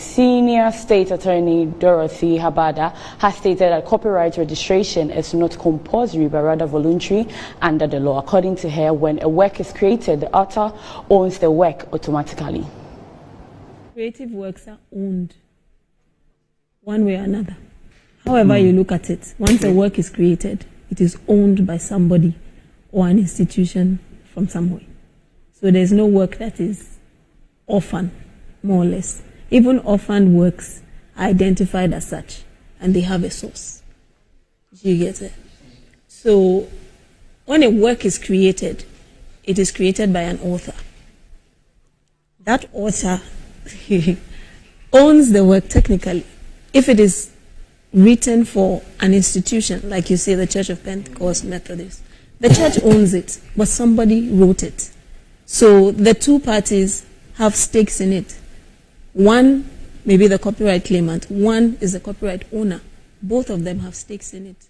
Senior State Attorney Dorothy Habada has stated that copyright registration is not compulsory but rather voluntary under the law. According to her, when a work is created, the author owns the work automatically. Creative works are owned one way or another. However, mm. you look at it, once a work is created, it is owned by somebody or an institution from somewhere. So there's no work that is orphan, more or less. Even orphaned works are identified as such, and they have a source. You get it? So, when a work is created, it is created by an author. That author owns the work technically. If it is written for an institution, like you say, the Church of Pentecost Methodist, the church owns it, but somebody wrote it. So the two parties have stakes in it. One may be the copyright claimant, one is the copyright owner. Both of them have stakes in it.